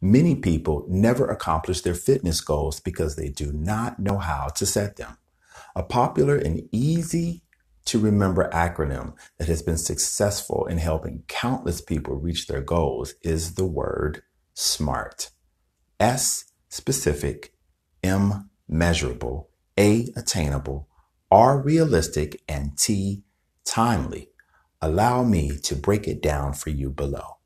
Many people never accomplish their fitness goals because they do not know how to set them. A popular and easy to remember acronym that has been successful in helping countless people reach their goals is the word SMART. S, specific, M, measurable, A, attainable, R, realistic, and T, timely. Allow me to break it down for you below.